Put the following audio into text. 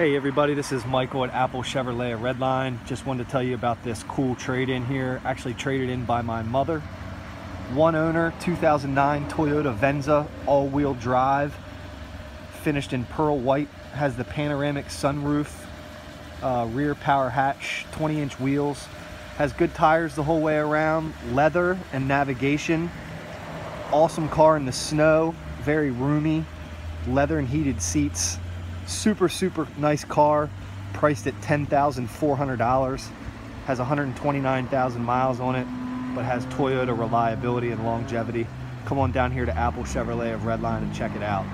Hey everybody, this is Michael at Apple Chevrolet Red Lion. Just wanted to tell you about this cool trade-in here. Actually traded in by my mother. One owner, 2009 Toyota Venza, all-wheel drive. Finished in pearl white. Has the panoramic sunroof, uh, rear power hatch, 20-inch wheels. Has good tires the whole way around. Leather and navigation. Awesome car in the snow. Very roomy. Leather and heated seats Super, super nice car, priced at $10,400. Has 129,000 miles on it, but has Toyota reliability and longevity. Come on down here to Apple Chevrolet of Red Lion and check it out.